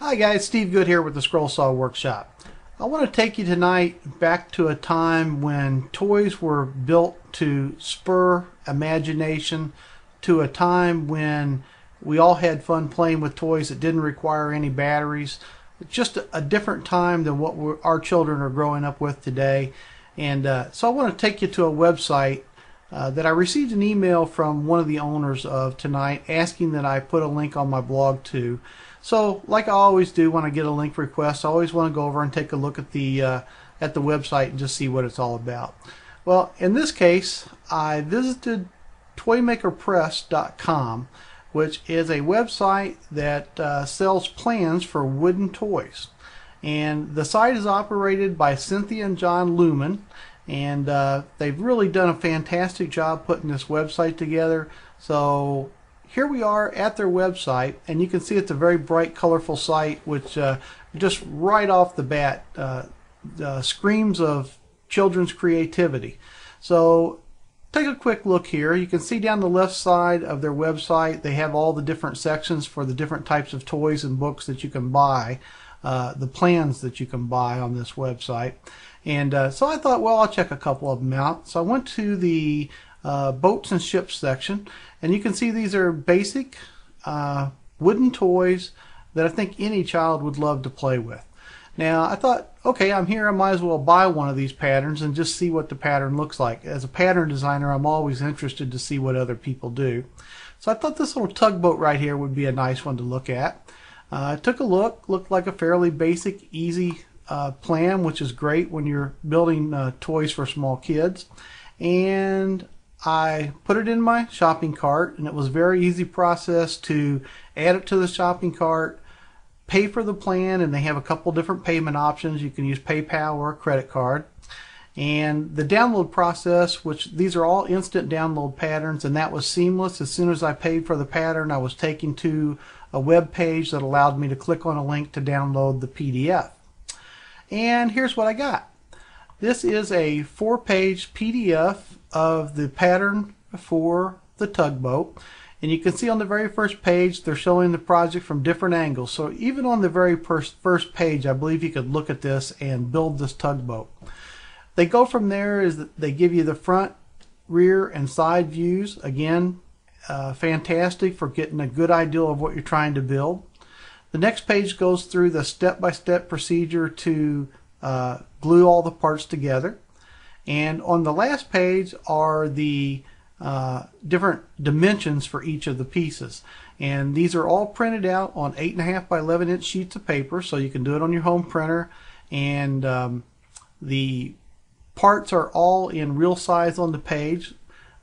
Hi guys, Steve Good here with the Scroll Saw Workshop. I want to take you tonight back to a time when toys were built to spur imagination, to a time when we all had fun playing with toys that didn't require any batteries. Just a, different time than what our children are growing up with today. And uh, so I want to take you to a website uh, that I received an email from one of the owners of tonight asking that I put a link on my blog to. So, like I always do when I get a link request, I always want to go over and take a look at the uh, at the website and just see what it's all about. Well, in this case, I visited ToyMakerPress.com, which is a website that uh, sells plans for wooden toys. And the site is operated by Cynthia and John Lumen, and uh, they've really done a fantastic job putting this website together. So here we are at their website, and you can see it's a very bright, colorful site, which uh, just right off the bat uh, screams of children's creativity. So take a quick look here. You can see down the left side of their website, they have all the different sections for the different types of toys and books that you can buy, uh, the plans that you can buy on this website. And uh, so I thought, well, I'll check a couple of them out. So I went to the uh, boats and ships section. And you can see these are basic uh, wooden toys that I think any child would love to play with. Now I thought, okay, I'm here, I might as well buy one of these patterns and just see what the pattern looks like. As a pattern designer, I'm always interested to see what other people do. So I thought this little tugboat right here would be a nice one to look at. Uh, I took a look, looked like a fairly basic, easy uh, plan, which is great when you're building uh, toys for small kids. And I put it in my shopping cart, and it was a very easy process to add it to the shopping cart, pay for the plan, and they have a couple different payment options. You can use PayPal or a credit card. And the download process, which these are all instant download patterns, and that was seamless. As soon as I paid for the pattern, I was taken to a web page that allowed me to click on a link to download the PDF. And here's what I got. This is a four page PDF of the pattern for the tugboat. And you can see on the very first page, they're showing the project from different angles. So even on the very first, first page, I believe you could look at this and build this tugboat. They go from there is they give you the front, rear, and side views. Again, uh, fantastic for getting a good idea of what you're trying to build. The next page goes through the step-by-step -step procedure to uh, glue all the parts together. And on the last page are the uh, different dimensions for each of the pieces. And these are all printed out on 8.5 by 11 inch sheets of paper, so you can do it on your home printer. And um, the parts are all in real size on the page.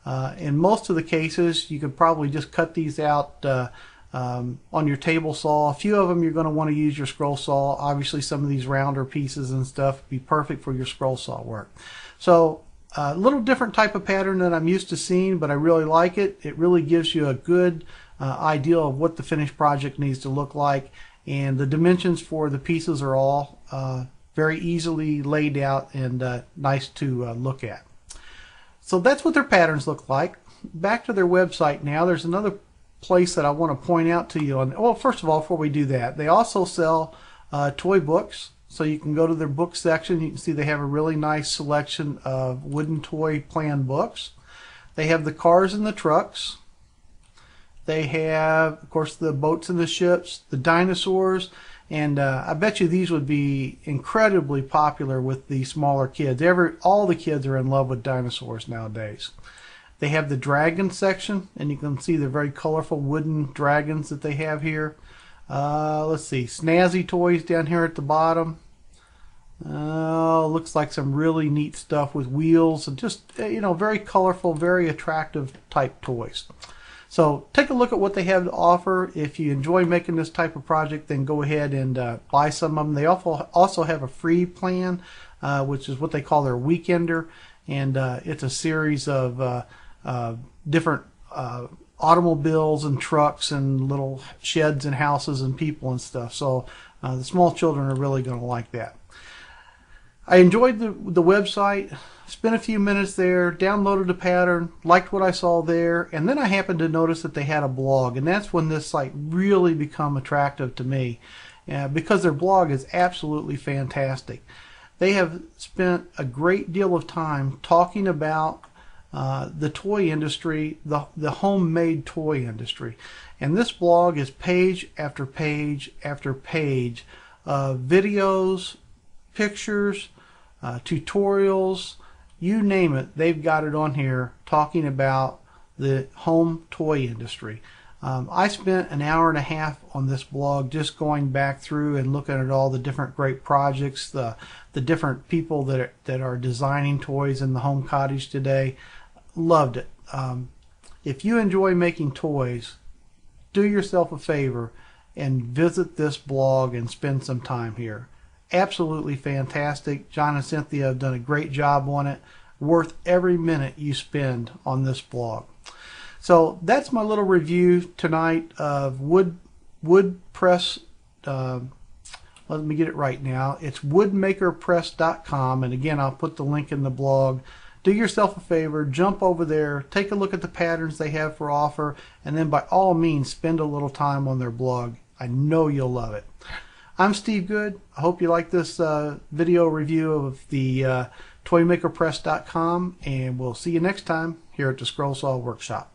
Uh, in most of the cases, you could probably just cut these out uh, um, on your table saw. A few of them you're going to want to use your scroll saw. Obviously, some of these rounder pieces and stuff be perfect for your scroll saw work. So a little different type of pattern than I'm used to seeing, but I really like it. It really gives you a good uh, idea of what the finished project needs to look like. And the dimensions for the pieces are all uh, very easily laid out and uh, nice to uh, look at. So that's what their patterns look like. Back to their website now. There's another place that I want to point out to you on. Well, first of all, before we do that, they also sell uh, toy books. So you can go to their book section. You can see they have a really nice selection of wooden toy plan books. They have the cars and the trucks. They have, of course, the boats and the ships, the dinosaurs, and uh, I bet you these would be incredibly popular with the smaller kids. Every all the kids are in love with dinosaurs nowadays. They have the dragon section, and you can see the very colorful wooden dragons that they have here. Uh, let's see, snazzy toys down here at the bottom. Uh, looks like some really neat stuff with wheels and just, uh, you know, very colorful, very attractive type toys. So take a look at what they have to offer. If you enjoy making this type of project, then go ahead and uh, buy some of them. They also also have a free plan, uh, which is what they call their weekender, and uh, it's a series of uh, uh, different uh, automobiles and trucks and little sheds and houses and people and stuff. So the small children are really going to like that. I enjoyed the, the website, spent a few minutes there, downloaded a pattern, liked what I saw there, and then I happened to notice that they had a blog, and that's when this site really become attractive to me. uh, because their blog is absolutely fantastic. They have spent a great deal of time talking about uh, the toy industry, the, the homemade toy industry. And this blog is page after page after page of videos, pictures, uh, tutorials, you name it, they've got it on here talking about the home toy industry. Um, I spent an hour and a half on this blog just going back through and looking at all the different great projects, the the different people that are, that are designing toys in the home cottage today. Loved it. Um, if you enjoy making toys, do yourself a favor and visit this blog and spend some time here. Absolutely fantastic. John and Cynthia have done a great job on it. Worth every minute you spend on this blog. So that's my little review tonight of wood wood press. Uh, let me get it right now. It's woodmakerpress.com, and again, I'll put the link in the blog. Do yourself a favor, jump over there, take a look at the patterns they have for offer, and then by all means, spend a little time on their blog. I know you'll love it. I'm Steve Good. I hope you like this uh, video review of the uh, toymakerpress.com, and we'll see you next time here at the Scroll Saw Workshop.